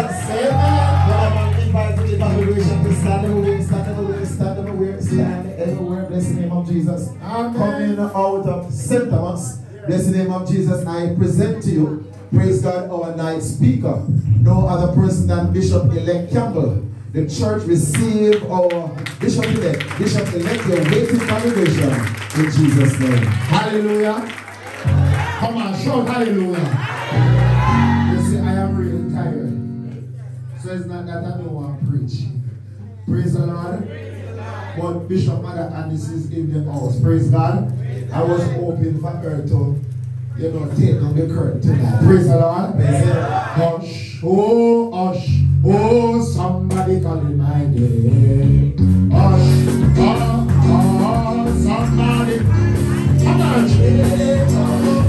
To stand stand stand stand everywhere. Bless the name of Jesus. Coming out of. Bless the name of Jesus. I present to you, praise God, our night speaker. No other person than Bishop Elect Campbell. The church receive our Bishop Elect, Bishop Elect, your waiting congregation in Jesus' name. Hallelujah. Come on, shout hallelujah. It's not that I don't want to preach. Praise the Lord. But Bishop Mother Alice is in the house. Praise God. I was hoping for her to, you know, take down the curtain tonight. Praise the Lord. Hush, oh, hush, oh, somebody calling my name. Hush, oh, oh, somebody. Come on, hush, somebody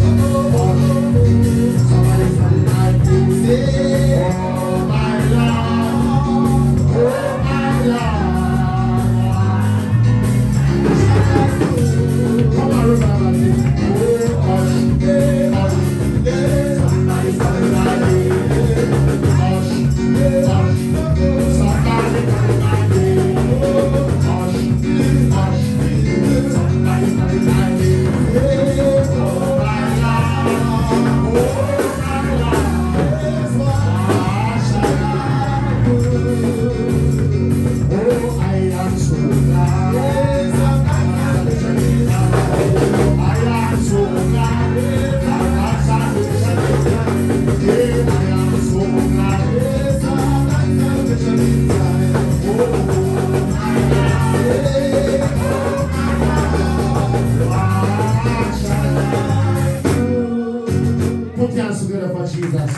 hands together for Jesus.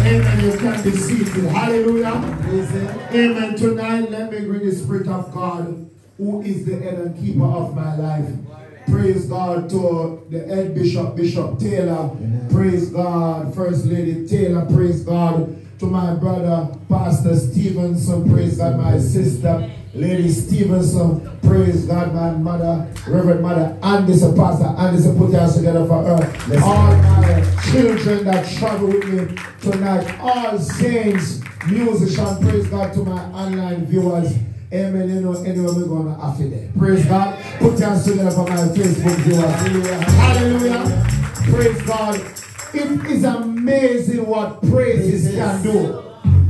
Amen. You can be seated. Hallelujah. Amen. Tonight, let me greet the Spirit of God, who is the head and keeper of my life. Praise God to the head bishop, Bishop Taylor. Praise God, First Lady Taylor. Praise God to my brother, Pastor Stevenson. Praise God, my sister, Lady Stevenson. Praise God, my mother, Reverend Mother Anderson, Pastor Anderson. Put your hands together for her. All my children that travel with me tonight, all saints, musicians. Praise God to my online viewers. Amen. You know, anyway, we're going to after that. Praise God. Put hands together for my Facebook viewers. Hallelujah. Praise God. It is amazing what praises can do.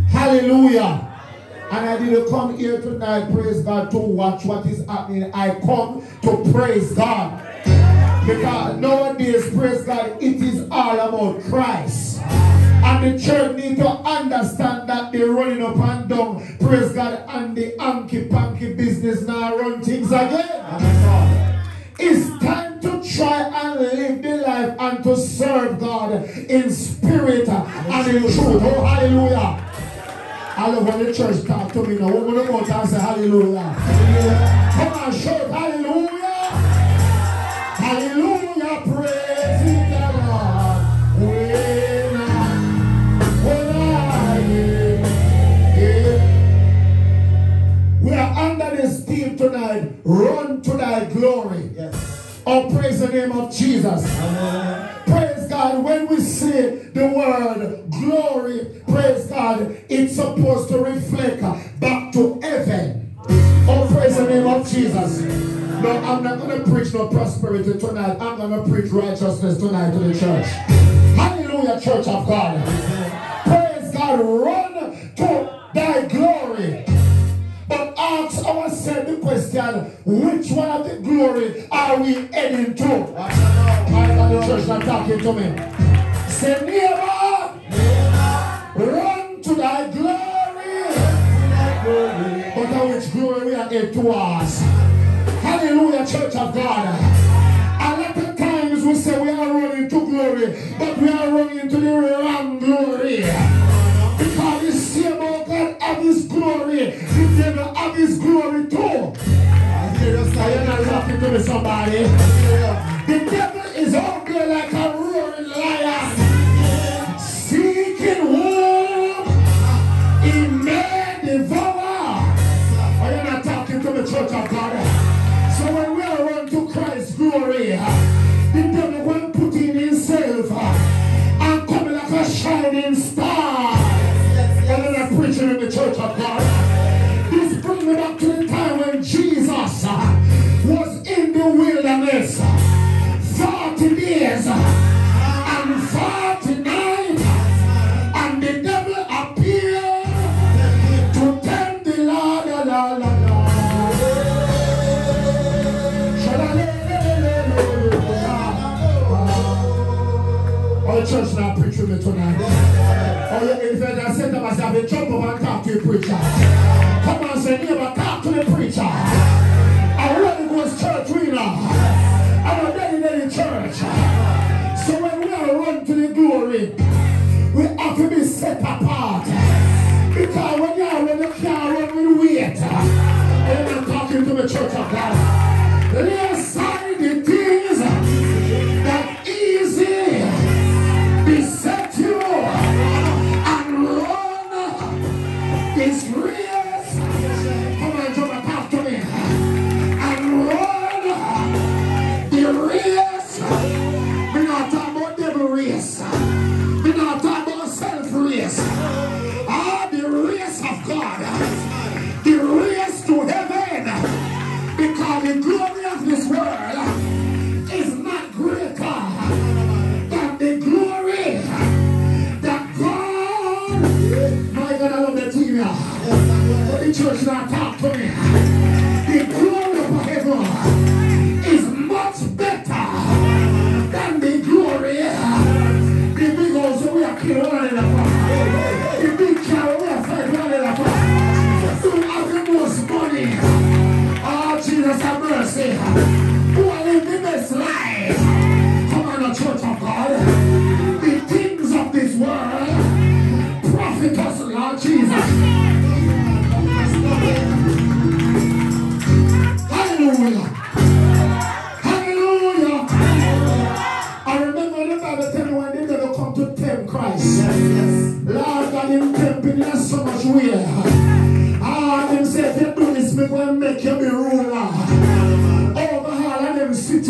Hallelujah. And I didn't come here tonight, praise God, to watch what is happening. I come to praise God. Because nowadays, praise God, it is all about Christ. And the church need to understand that they're running up and down, praise God, and the anky panky business now run things again. It's time to try and live the life and to serve God in spirit and in truth. Oh, hallelujah. I love when the church talk to me now. One more more time say hallelujah. Come on, shout hallelujah. Hallelujah. Praise the Lord. When I, when I, yeah. We are under this theme tonight. Run to thy glory. Yes. Oh, praise the name of Jesus. Amen. Praise God. When we say the word going to preach righteousness tonight to the church. Hallelujah, church of God. Praise God. Run to thy glory. But ask ourselves the question, which one of the glory are we heading to? Got the church not talking to me. Say, run to thy glory. But which glory we are headed towards? Hallelujah, church of God. Are church now preaching me tonight. Oh, you in fact, I said that I have a jump of a car to preacher. Lord, we ask this Thank you.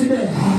today.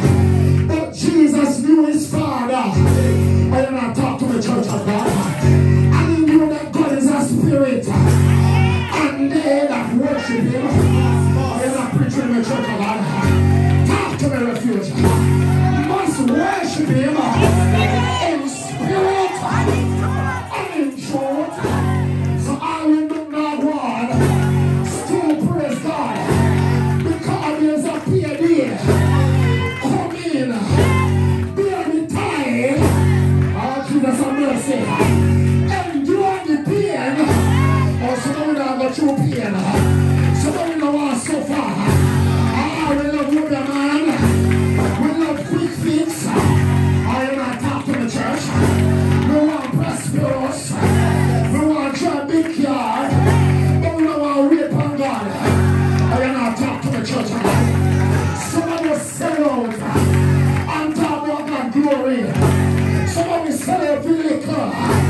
talk to the church. Some of you sell out and talk about God's glory. Some of you sell out for liquor.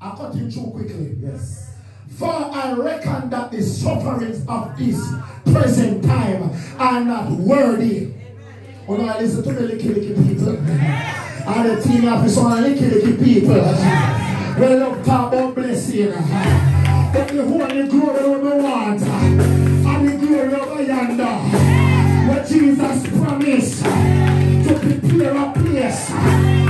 I cut him too quickly. Yes. For I reckon that the sufferings of this present time are not worthy. Oh, no, I listen to the licky licky people. And the team of his own licky licky people. We look talk blessing. But the holy glory of the water and the glory of yonder. What Jesus promised to prepare a place.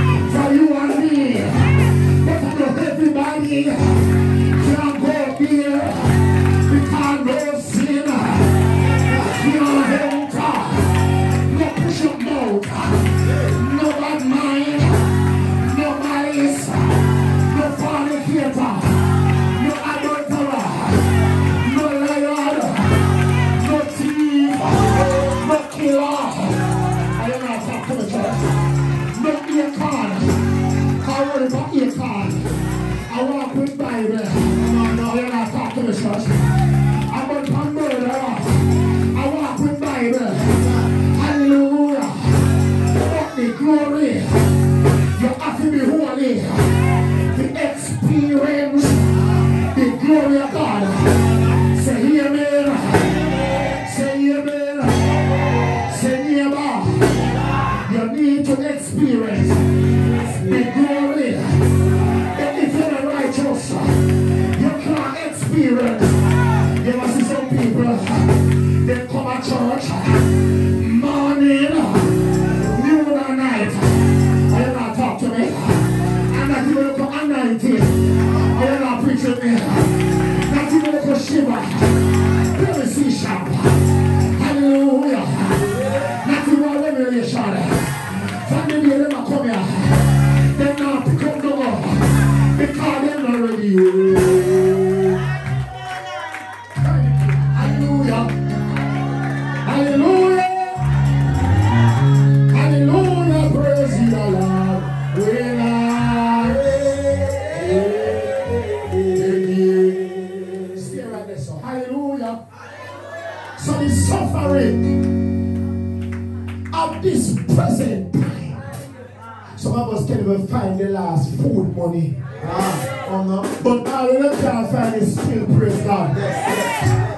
Some of us can't even find the last food money. No. But all of them can't find is still praise God.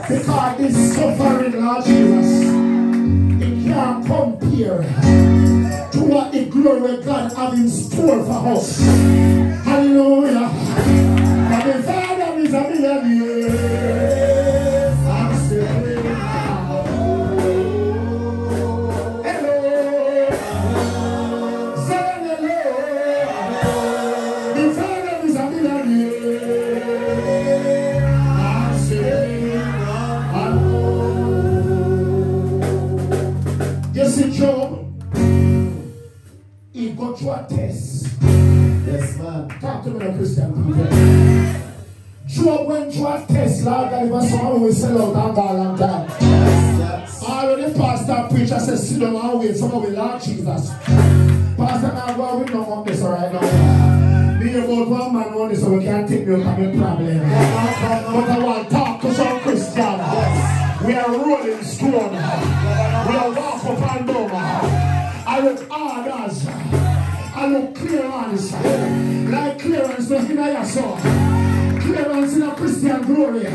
Because this suffering, Lord Jesus, it can't compare to what the glory of God have in store for us. Hallelujah. And the Father is a millionaire. If someone who will sell out and go a long time. Yes. Already pastor preacher says sit down and wait. Someone will Lord Jesus. Pastor now go with no more this right now. Me about one man only so we can't take me out of my problem. But I want to talk to some Christian. We are rolling stone. We are walk up and down. I look orders. I look clearance. Like clearance nothing I saw. Clearance in a Christian glory.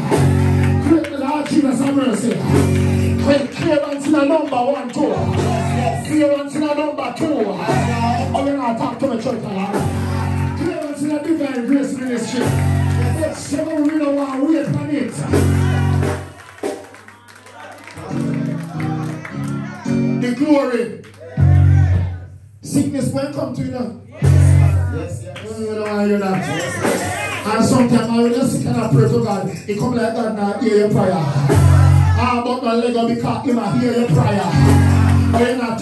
Lord Jesus have mercy. When clearance in a number one, two. Clearance in a number two. Oh, you not talk to me, church. Lord. Clearance in a divine grace ministry. But some we don't want to wait on it. The glory. Sickness when come to you now. Yes, yes. You don't want to hear that. And sometimes I will just sit and pray to God. It come like God now hear your prayer. Ah, but my leg will be caught him and hear your prayer. But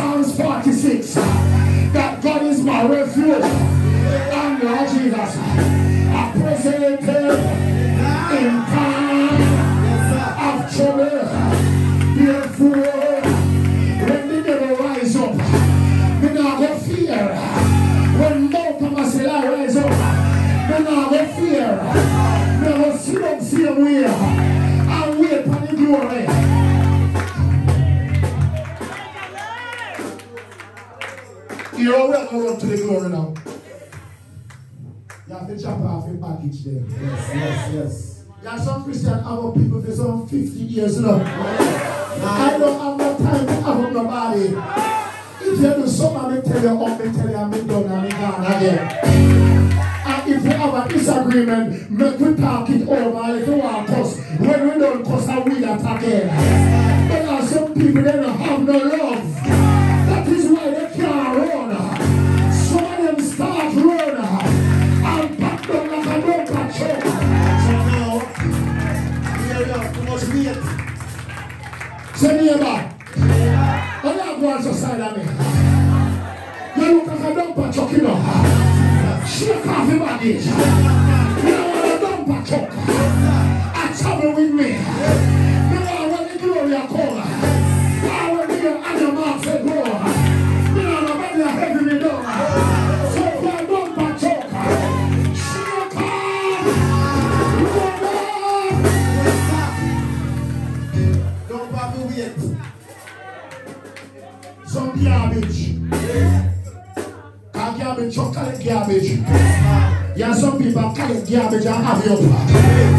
Psalms 46 that God is my refuge and Lord Jesus. I present in time You're welcome up to the glory now. You have to chop off your package there. Yes, yes, yes. There are some Christian have people for some 50 years now. I don't have no time to have up nobody. If you do something, I tell you up, I tell you I'm done I'm gone again. And if you have a disagreement, make we talk it over if you want us. When we don't cuss, I will that again. But there are some people that don't have no love. Neighbor. When you go on the side of me, you look like a dumper truck, you know. baggage. Collect garbage and have